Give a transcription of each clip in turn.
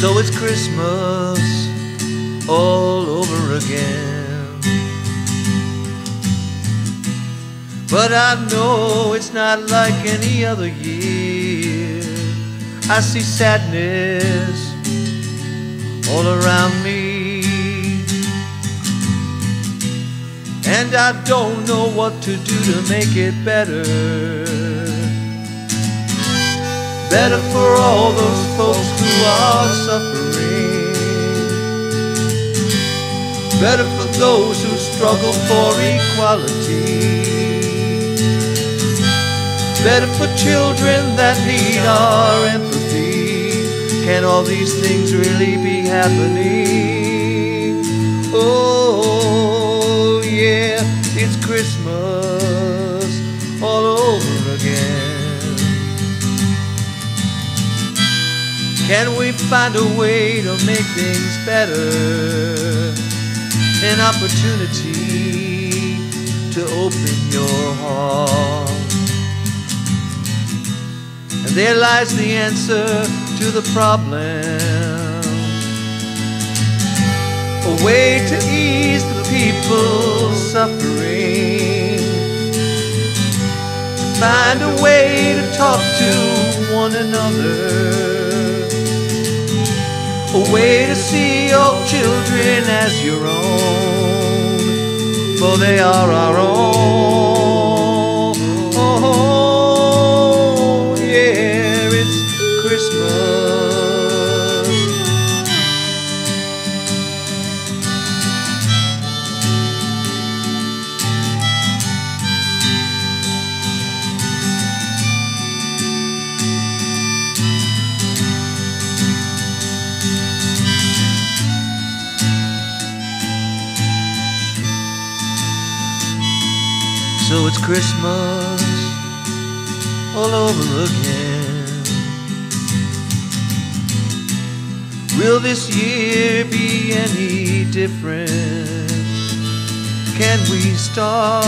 So it's Christmas all over again. But I know it's not like any other year. I see sadness all around me. And I don't know what to do to make it better. Better for all those folks who are suffering. Better for those who struggle for equality. Better for children that need our empathy. Can all these things really be happening? Oh, yeah, it's Christmas all over again. Can we find a way to make things better? An opportunity to open your heart. And there lies the answer to the problem. A way to ease the people's suffering. To find a way to talk to one another. A way to see your children as your own, for they are our own. So it's Christmas all over again. Will this year be any different? Can we start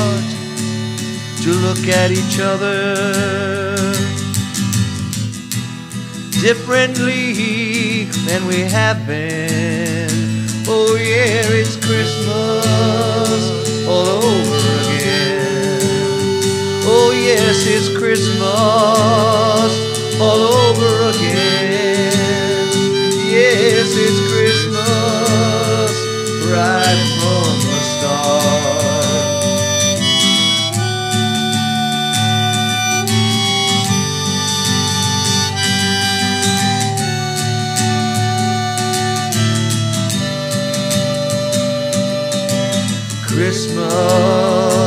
to look at each other differently than we have been? Oh, yeah, it's Christmas This is Christmas all over again. Yes, it's Christmas right from the start. Christmas